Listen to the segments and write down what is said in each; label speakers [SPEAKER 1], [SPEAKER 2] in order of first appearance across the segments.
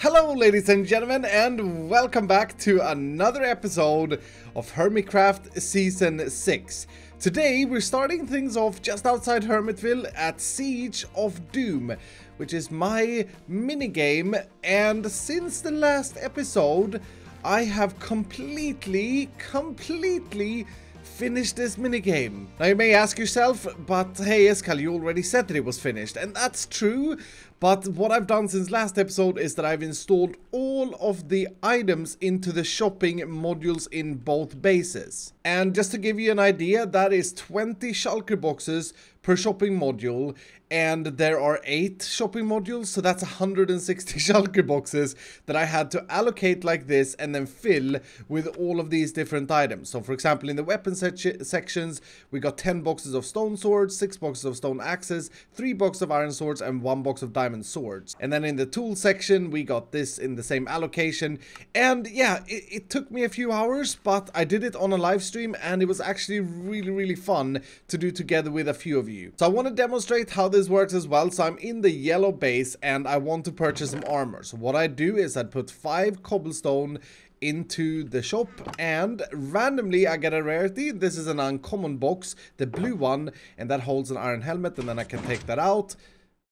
[SPEAKER 1] Hello ladies and gentlemen and welcome back to another episode of Hermitcraft Season 6. Today we're starting things off just outside Hermitville at Siege of Doom, which is my minigame and since the last episode I have completely, completely finished this minigame. Now you may ask yourself, but hey Iskall, you already said that it was finished, and that's true, but what I've done since last episode is that I've installed all of the items into the shopping modules in both bases. And just to give you an idea, that is 20 shulker boxes per shopping module and there are 8 shopping modules so that's 160 shulker boxes that I had to allocate like this and then fill with all of these different items. So for example in the weapon se sections we got 10 boxes of stone swords, 6 boxes of stone axes, 3 boxes of iron swords and 1 box of diamond swords. And then in the tool section we got this in the same allocation and yeah it, it took me a few hours but I did it on a live stream and it was actually really really fun to do together with a few of you. So I want to demonstrate how this works as well. So I'm in the yellow base and I want to purchase some armor. So what I do is I put five cobblestone into the shop and randomly I get a rarity. This is an uncommon box, the blue one, and that holds an iron helmet and then I can take that out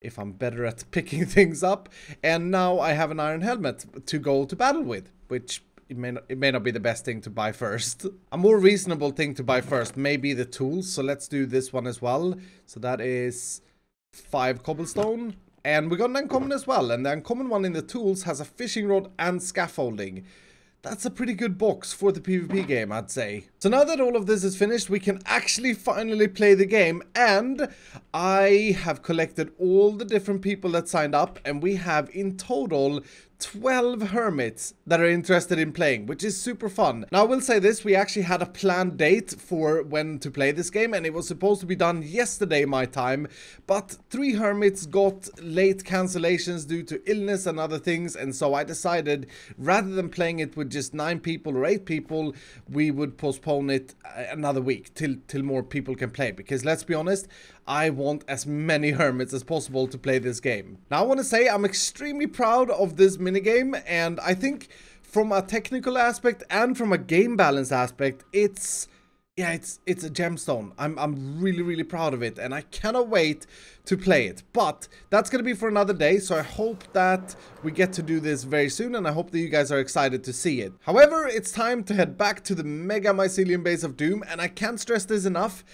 [SPEAKER 1] if I'm better at picking things up. And now I have an iron helmet to go to battle with, which it may, not, it may not be the best thing to buy first. A more reasonable thing to buy first may be the tools. So let's do this one as well. So that is five cobblestone. And we got an uncommon as well. And the uncommon one in the tools has a fishing rod and scaffolding. That's a pretty good box for the PvP game, I'd say. So now that all of this is finished, we can actually finally play the game. And I have collected all the different people that signed up. And we have in total 12 hermits that are interested in playing, which is super fun. Now, I will say this, we actually had a planned date for when to play this game, and it was supposed to be done yesterday my time, but three hermits got late cancellations due to illness and other things, and so I decided, rather than playing it with just nine people or eight people, we would postpone it uh, another week till, till more people can play, because let's be honest, I want as many hermits as possible to play this game. Now, I want to say I'm extremely proud of this minigame, and I think from a technical aspect and from a game balance aspect, it's yeah, it's it's a gemstone. I'm I'm really really proud of it, and I cannot wait to play it. But that's gonna be for another day. So I hope that we get to do this very soon, and I hope that you guys are excited to see it. However, it's time to head back to the Mega Mycelium base of Doom, and I can't stress this enough.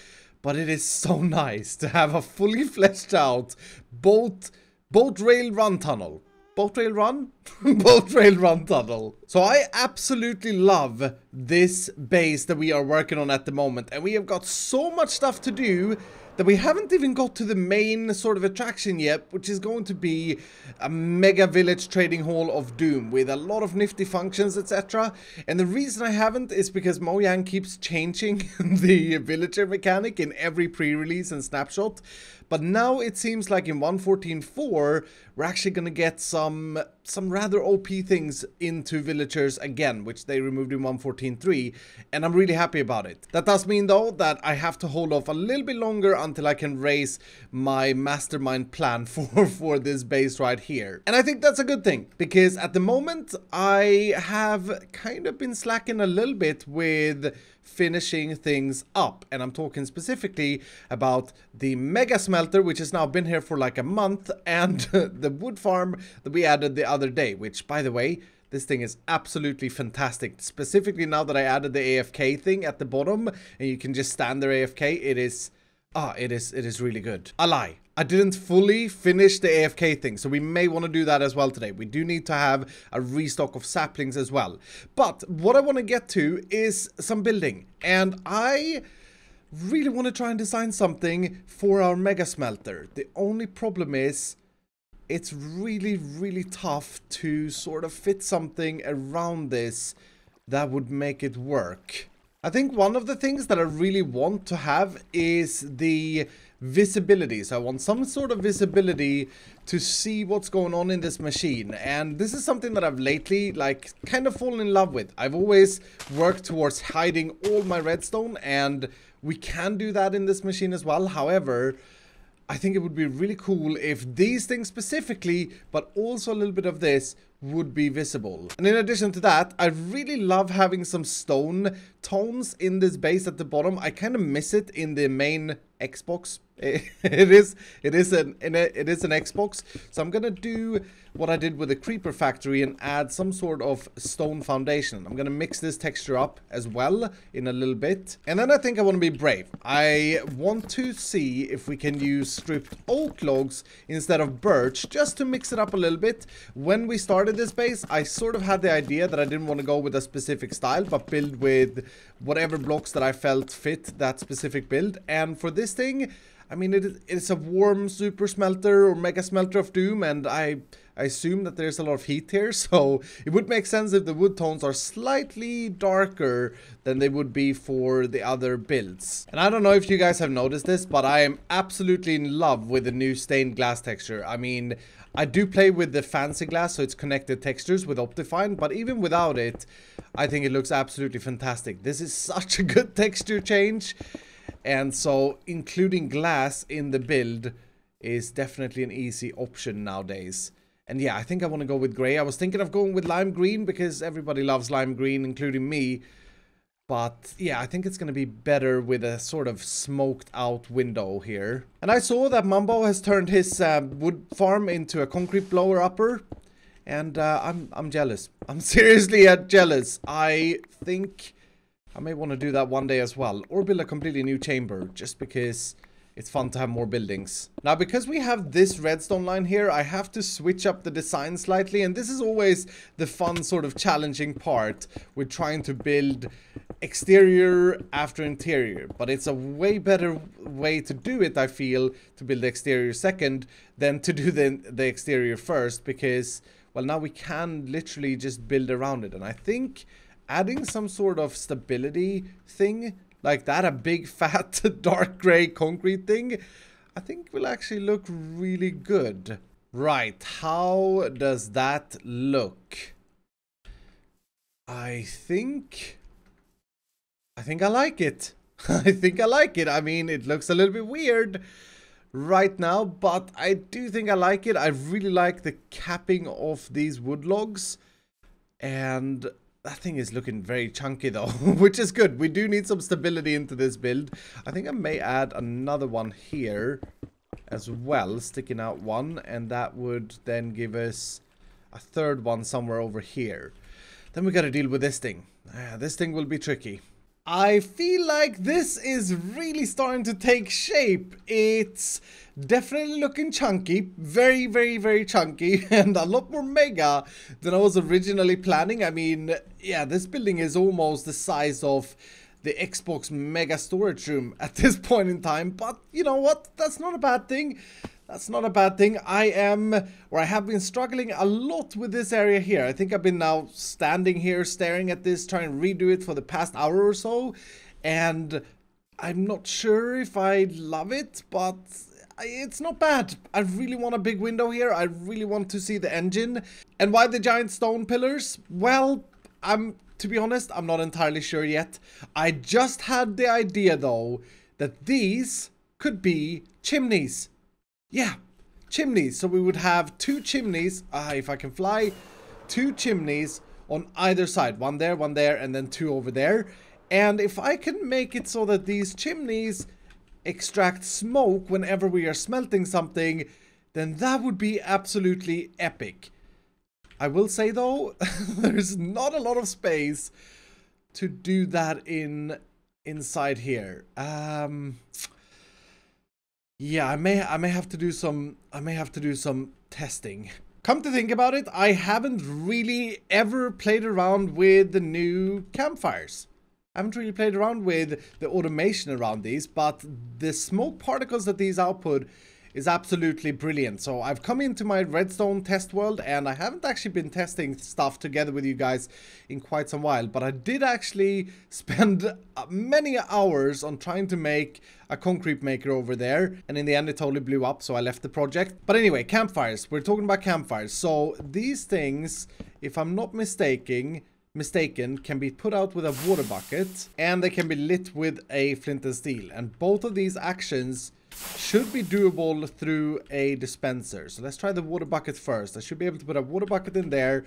[SPEAKER 1] But it is so nice to have a fully fleshed out boat boat rail run tunnel Boat Rail Run? Boat Rail Run Tunnel. So I absolutely love this base that we are working on at the moment. And we have got so much stuff to do that we haven't even got to the main sort of attraction yet, which is going to be a mega village trading hall of doom with a lot of nifty functions, etc. And the reason I haven't is because Mojang keeps changing the villager mechanic in every pre-release and snapshot. But now it seems like in 1.14.4, we're actually going to get some some rather OP things into villagers again, which they removed in 1.14.3, and I'm really happy about it. That does mean though that I have to hold off a little bit longer until I can raise my mastermind plan for, for this base right here. And I think that's a good thing, because at the moment I have kind of been slacking a little bit with finishing things up. And I'm talking specifically about the Mega Smelter, which has now been here for like a month, and the wood farm that we added the other day, which, by the way, this thing is absolutely fantastic. Specifically now that I added the AFK thing at the bottom, and you can just stand there AFK, it is... Ah, it is, it is really good. I lie. I didn't fully finish the AFK thing, so we may want to do that as well today. We do need to have a restock of saplings as well. But what I want to get to is some building. And I really want to try and design something for our mega smelter. The only problem is it's really, really tough to sort of fit something around this that would make it work. I think one of the things that I really want to have is the visibility. So I want some sort of visibility to see what's going on in this machine. And this is something that I've lately, like, kind of fallen in love with. I've always worked towards hiding all my redstone, and we can do that in this machine as well. However, I think it would be really cool if these things specifically, but also a little bit of this, would be visible. And in addition to that, I really love having some stone tones in this base at the bottom. I kind of miss it in the main Xbox it is it is an it is an Xbox. So I'm gonna do what I did with the Creeper Factory and add some sort of stone foundation. I'm gonna mix this texture up as well in a little bit. And then I think I want to be brave. I want to see if we can use stripped oak logs instead of birch just to mix it up a little bit. When we started this base, I sort of had the idea that I didn't want to go with a specific style, but build with whatever blocks that I felt fit that specific build. And for this thing, I mean, it, it's a warm super smelter or mega smelter of doom, and I, I assume that there's a lot of heat here, so it would make sense if the wood tones are slightly darker than they would be for the other builds. And I don't know if you guys have noticed this, but I am absolutely in love with the new stained glass texture. I mean, I do play with the fancy glass, so it's connected textures with Optifine, but even without it, I think it looks absolutely fantastic. This is such a good texture change. And so including glass in the build is definitely an easy option nowadays. And yeah, I think I want to go with grey. I was thinking of going with lime green because everybody loves lime green, including me. But yeah, I think it's going to be better with a sort of smoked out window here. And I saw that Mumbo has turned his uh, wood farm into a concrete blower upper. And uh, I'm, I'm jealous. I'm seriously uh, jealous. I think I may want to do that one day as well. Or build a completely new chamber, just because it's fun to have more buildings. Now, because we have this redstone line here, I have to switch up the design slightly. And this is always the fun sort of challenging part with trying to build exterior after interior. But it's a way better way to do it, I feel, to build the exterior second than to do the, the exterior first. Because, well, now we can literally just build around it. And I think adding some sort of stability thing like that, a big fat dark gray concrete thing, I think will actually look really good. Right, how does that look? I think... I think I like it. I think I like it. I mean, it looks a little bit weird right now, but I do think I like it. I really like the capping of these wood logs. And that thing is looking very chunky though, which is good. We do need some stability into this build. I think I may add another one here as well, sticking out one, and that would then give us a third one somewhere over here. Then we gotta deal with this thing. Ah, this thing will be tricky. I feel like this is really starting to take shape. It's definitely looking chunky, very, very, very chunky, and a lot more mega than I was originally planning. I mean, yeah, this building is almost the size of the Xbox Mega Storage Room at this point in time, but you know what? That's not a bad thing. That's not a bad thing. I am, or I have been struggling a lot with this area here. I think I've been now standing here staring at this, trying to redo it for the past hour or so. And I'm not sure if I love it, but it's not bad. I really want a big window here. I really want to see the engine. And why the giant stone pillars? Well, I'm, to be honest, I'm not entirely sure yet. I just had the idea though, that these could be chimneys. Yeah, chimneys. So we would have two chimneys, uh, if I can fly, two chimneys on either side. One there, one there, and then two over there. And if I can make it so that these chimneys extract smoke whenever we are smelting something, then that would be absolutely epic. I will say though, there's not a lot of space to do that in inside here. Um, yeah, I may I may have to do some I may have to do some testing. Come to think about it, I haven't really ever played around with the new campfires. I haven't really played around with the automation around these, but the smoke particles that these output is absolutely brilliant. So I've come into my redstone test world and I haven't actually been testing stuff together with you guys in quite some while, but I did actually spend uh, many hours on trying to make a concrete maker over there and in the end it totally blew up so I left the project. But anyway, campfires. We're talking about campfires. So these things, if I'm not mistaken, mistaken, can be put out with a water bucket and they can be lit with a flint and steel. And both of these actions should be doable through a dispenser. So let's try the water bucket first. I should be able to put a water bucket in there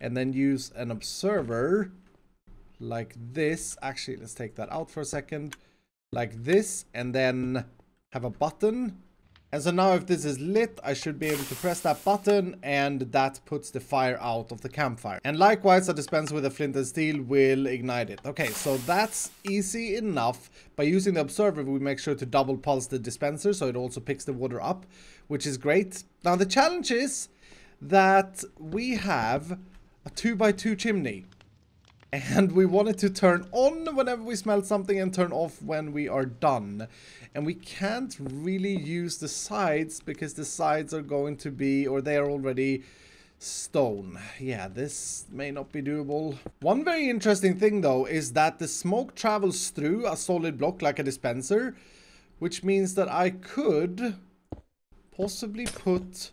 [SPEAKER 1] and then use an observer like this. Actually, let's take that out for a second. Like this and then have a button and so now if this is lit, I should be able to press that button and that puts the fire out of the campfire. And likewise, a dispenser with a flint and steel will ignite it. Okay, so that's easy enough. By using the observer, we make sure to double pulse the dispenser so it also picks the water up, which is great. Now the challenge is that we have a 2x2 chimney. And we want it to turn on whenever we smell something and turn off when we are done. And we can't really use the sides because the sides are going to be, or they are already stone. Yeah, this may not be doable. One very interesting thing though is that the smoke travels through a solid block like a dispenser, which means that I could possibly put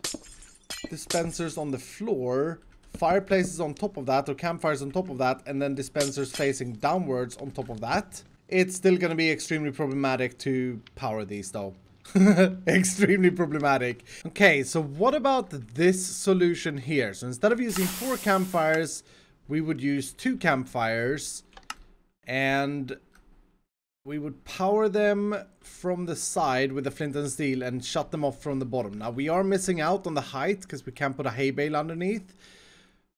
[SPEAKER 1] dispensers on the floor fireplaces on top of that or campfires on top of that and then dispensers facing downwards on top of that. It's still going to be extremely problematic to power these though. extremely problematic. Okay, so what about this solution here? So instead of using four campfires, we would use two campfires and we would power them from the side with the flint and steel and shut them off from the bottom. Now we are missing out on the height because we can't put a hay bale underneath.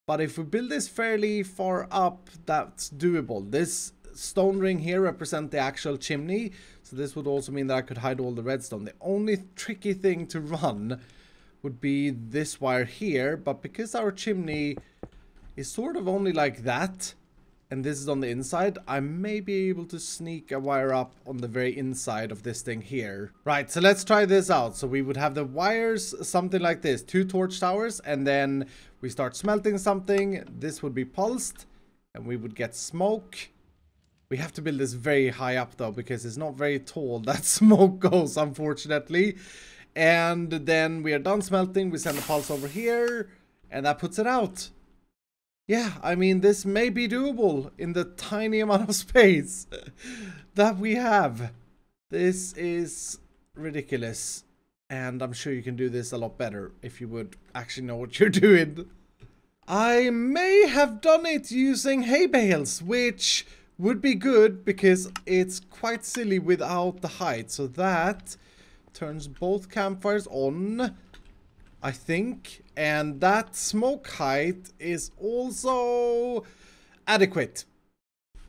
[SPEAKER 1] But if we build this fairly far up, that's doable. This stone ring here represent the actual chimney. So this would also mean that I could hide all the redstone. The only tricky thing to run would be this wire here. But because our chimney is sort of only like that, and this is on the inside, I may be able to sneak a wire up on the very inside of this thing here. Right, so let's try this out. So we would have the wires, something like this, two torch towers, and then we start smelting something. This would be pulsed, and we would get smoke. We have to build this very high up though, because it's not very tall that smoke goes, unfortunately. And then we are done smelting, we send the pulse over here, and that puts it out. Yeah, I mean, this may be doable in the tiny amount of space that we have. This is ridiculous. And I'm sure you can do this a lot better if you would actually know what you're doing. I may have done it using hay bales, which would be good because it's quite silly without the height. So that turns both campfires on. I think. And that smoke height is also adequate.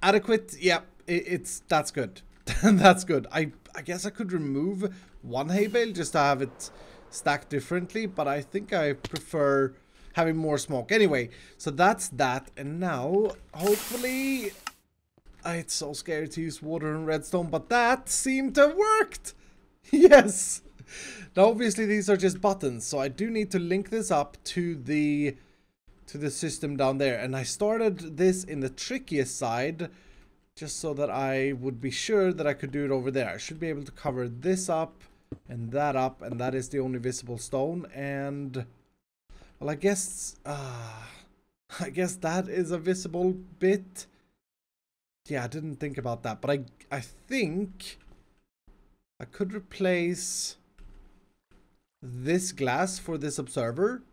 [SPEAKER 1] Adequate, yeah, it, it's that's good. that's good. I I guess I could remove one hay bale just to have it stacked differently, but I think I prefer having more smoke. Anyway, so that's that. And now, hopefully... Ah, it's so scary to use water and redstone, but that seemed to have worked! yes! Now obviously these are just buttons, so I do need to link this up to the to the system down there. And I started this in the trickiest side just so that I would be sure that I could do it over there. I should be able to cover this up and that up and that is the only visible stone and well I guess uh, I guess that is a visible bit. Yeah, I didn't think about that, but I I think I could replace this glass for this observer.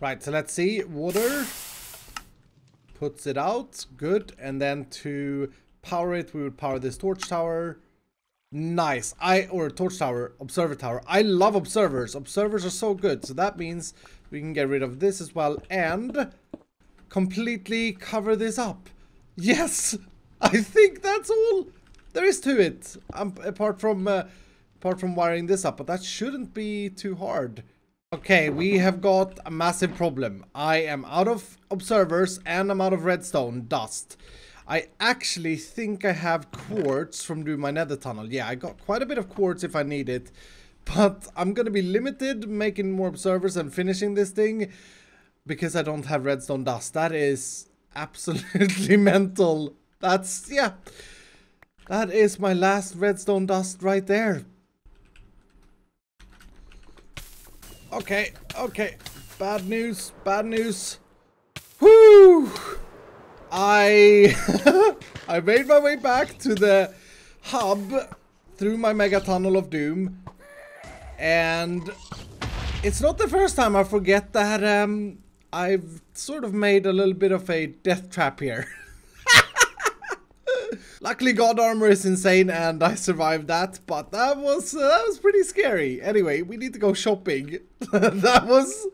[SPEAKER 1] Right, so let's see. Water puts it out. Good. And then to power it, we would power this torch tower. Nice. I or torch tower, observer tower. I love observers. Observers are so good. So that means we can get rid of this as well and completely cover this up. Yes. I think that's all there is to it. Um, apart from uh, apart from wiring this up, but that shouldn't be too hard. Okay, we have got a massive problem. I am out of observers and I'm out of redstone dust. I actually think I have quartz from doing my nether tunnel. Yeah, I got quite a bit of quartz if I need it. But I'm gonna be limited making more observers and finishing this thing because I don't have redstone dust. That is absolutely mental. That's, yeah. That is my last redstone dust right there. Okay, okay. Bad news, bad news. Whoo! I I made my way back to the hub through my mega tunnel of doom And it's not the first time I forget that um, I've sort of made a little bit of a death trap here. Luckily, God Armor is insane and I survived that, but that was uh, that was pretty scary. Anyway, we need to go shopping. that was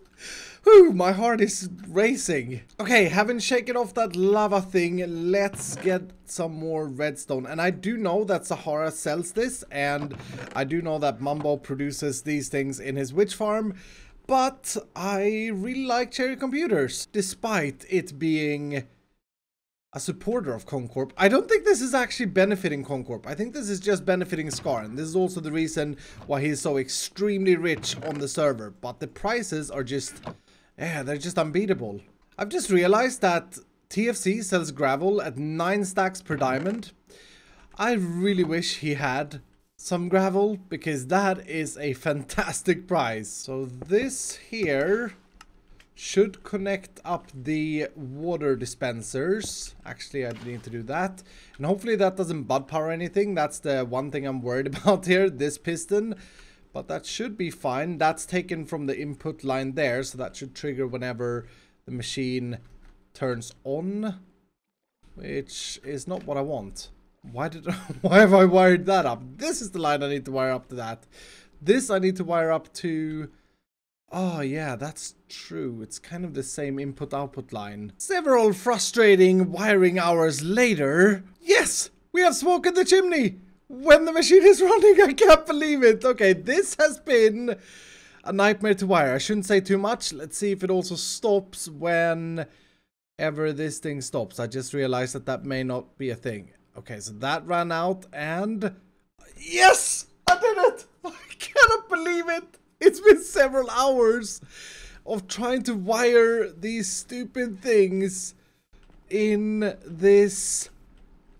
[SPEAKER 1] Whew, my heart is racing. Okay, having shaken off that lava thing, let's get some more redstone. And I do know that Sahara sells this, and I do know that Mumbo produces these things in his witch farm. But I really like Cherry Computers, despite it being a supporter of Concorp. I don't think this is actually benefiting Concorp. I think this is just benefiting Scar. And this is also the reason why he's so extremely rich on the server. But the prices are just yeah, they're just unbeatable. I've just realized that TFC sells gravel at 9 stacks per diamond. I really wish he had some gravel because that is a fantastic price. So this here should connect up the water dispensers. Actually, I need to do that. And hopefully that doesn't bud power anything. That's the one thing I'm worried about here, this piston. But that should be fine. That's taken from the input line there, so that should trigger whenever the machine turns on. Which is not what I want. Why did why have I wired that up? This is the line I need to wire up to that. This I need to wire up to Oh yeah, that's true. It's kind of the same input-output line. Several frustrating wiring hours later. Yes! We have smoke in the chimney! When the machine is running. I can't believe it. Okay, this has been a nightmare to wire. I shouldn't say too much. Let's see if it also stops whenever this thing stops. I just realized that that may not be a thing. Okay, so that ran out and... Yes! I did it! I cannot believe it! It's been several hours of trying to wire these stupid things in this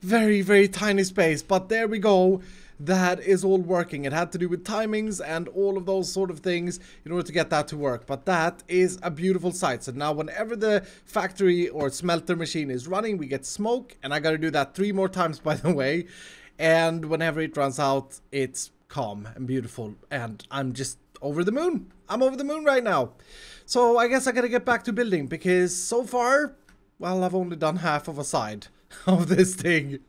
[SPEAKER 1] very, very tiny space. But there we go. That is all working. It had to do with timings and all of those sort of things in order to get that to work. But that is a beautiful sight. So now whenever the factory or smelter machine is running, we get smoke. And I got to do that three more times, by the way. And whenever it runs out, it's calm and beautiful. And I'm just over the moon. I'm over the moon right now. So I guess I gotta get back to building because so far, well, I've only done half of a side. of this thing.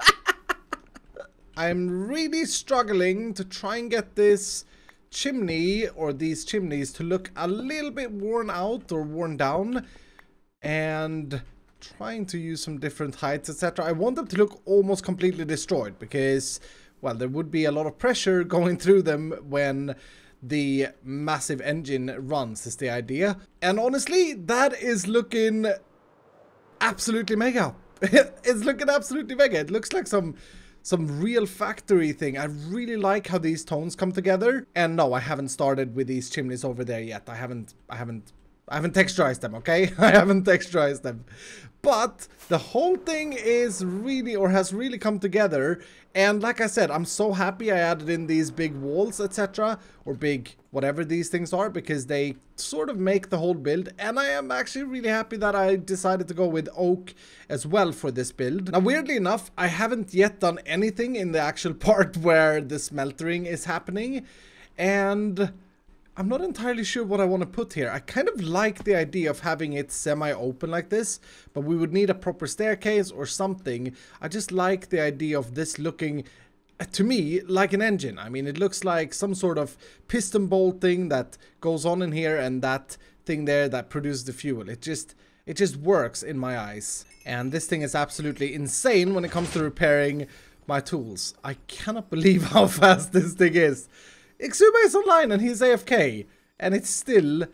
[SPEAKER 1] I'm really struggling to try and get this chimney or these chimneys to look a little bit worn out or worn down and trying to use some different heights etc. I want them to look almost completely destroyed because well there would be a lot of pressure going through them when the massive engine runs is the idea and honestly that is looking absolutely mega it's looking absolutely mega. It looks like some some real factory thing. I really like how these tones come together. And no, I haven't started with these chimneys over there yet. I haven't I haven't I haven't texturized them, okay? I haven't texturized them. But the whole thing is really, or has really come together. And like I said, I'm so happy I added in these big walls, etc. Or big whatever these things are, because they sort of make the whole build. And I am actually really happy that I decided to go with oak as well for this build. Now, weirdly enough, I haven't yet done anything in the actual part where the smeltering is happening. And I'm not entirely sure what I want to put here. I kind of like the idea of having it semi-open like this, but we would need a proper staircase or something. I just like the idea of this looking, uh, to me, like an engine. I mean, it looks like some sort of piston bolt thing that goes on in here and that thing there that produces the fuel. It just, it just works in my eyes. And this thing is absolutely insane when it comes to repairing my tools. I cannot believe how fast this thing is. Xisuma is online and he's AFK. And it's still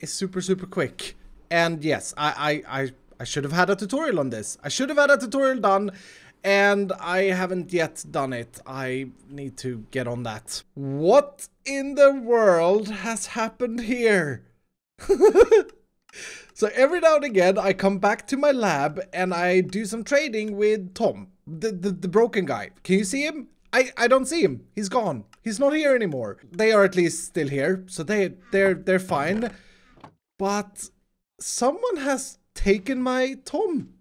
[SPEAKER 1] is super, super quick. And yes, I, I, I, I should have had a tutorial on this. I should have had a tutorial done. And I haven't yet done it. I need to get on that. What in the world has happened here? so every now and again, I come back to my lab and I do some trading with Tom, the, the, the broken guy. Can you see him? I, I don't see him. He's gone. He's not here anymore. They are at least still here, so they they're they're fine. But someone has taken my Tom.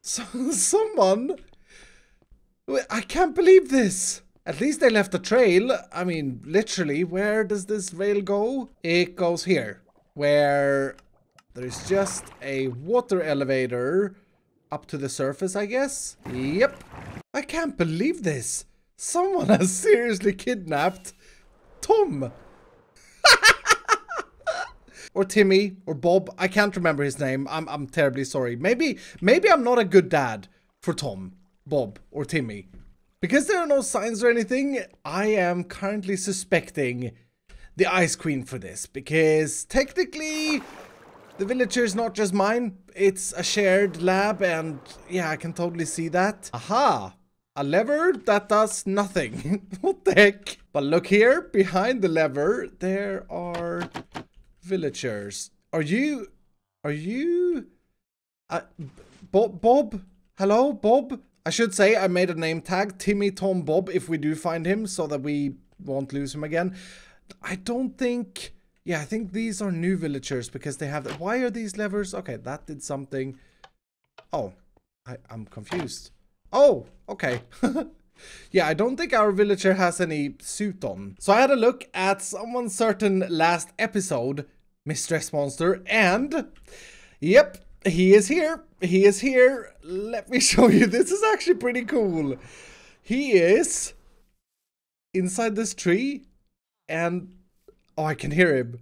[SPEAKER 1] So, someone I can't believe this. At least they left a trail. I mean, literally, where does this rail go? It goes here, where there is just a water elevator up to the surface, I guess. Yep. I can't believe this. Someone has seriously kidnapped Tom. or Timmy or Bob. I can't remember his name. I'm I'm terribly sorry. Maybe maybe I'm not a good dad for Tom, Bob, or Timmy. Because there are no signs or anything, I am currently suspecting the Ice Queen for this. Because technically, the villager is not just mine. It's a shared lab and yeah, I can totally see that. Aha! A lever that does nothing. what the heck? But look here, behind the lever, there are villagers. Are you... Are you... Uh, Bob? Bob? Hello, Bob? I should say I made a name tag, Timmy Tom Bob, if we do find him, so that we won't lose him again. I don't think... Yeah, I think these are new villagers because they have... The, why are these levers? Okay, that did something. Oh, I, I'm confused. Oh, okay. yeah, I don't think our villager has any suit on. So I had a look at someone's certain last episode, Mistress Monster, and... Yep, he is here. He is here. Let me show you. This is actually pretty cool. He is inside this tree and oh, I can hear him.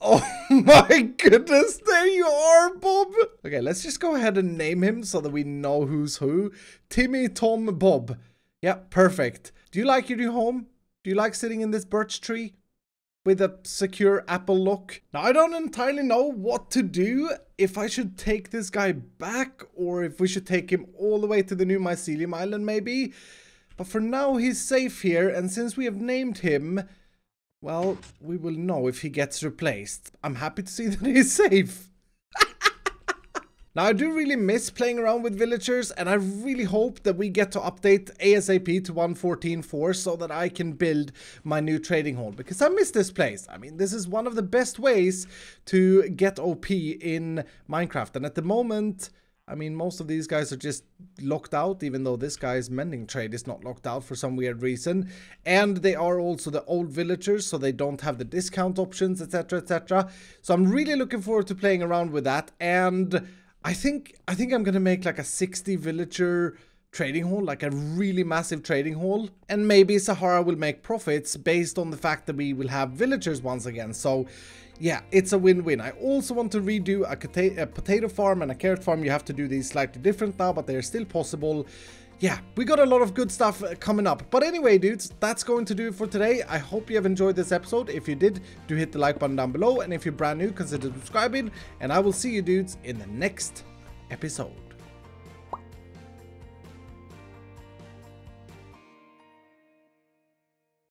[SPEAKER 1] Oh my goodness, there you are, Bob. Okay, let's just go ahead and name him so that we know who's who. Timmy Tom Bob. Yeah, perfect. Do you like your new home? Do you like sitting in this birch tree? with a secure Apple lock. Now, I don't entirely know what to do, if I should take this guy back, or if we should take him all the way to the new Mycelium Island, maybe. But for now, he's safe here, and since we have named him, well, we will know if he gets replaced. I'm happy to see that he's safe. Now, I do really miss playing around with villagers, and I really hope that we get to update ASAP to 1.14.4 so that I can build my new trading hall, because I miss this place. I mean, this is one of the best ways to get OP in Minecraft, and at the moment... I mean, most of these guys are just locked out, even though this guy's mending trade is not locked out for some weird reason. And they are also the old villagers, so they don't have the discount options, etc, etc. So I'm really looking forward to playing around with that. And I think I think I'm gonna make like a 60 villager trading hall, like a really massive trading hall. And maybe Sahara will make profits based on the fact that we will have villagers once again. So yeah, it's a win-win. I also want to redo a, a, potato farm and a carrot farm. You have to do these slightly different now, but they're still possible. Yeah, we got a lot of good stuff uh, coming up. But anyway, dudes, that's going to do it for today. I hope you have enjoyed this episode. If you did, do hit the like button down below. And if you're brand new, consider subscribing. And I will see you dudes in the next episode.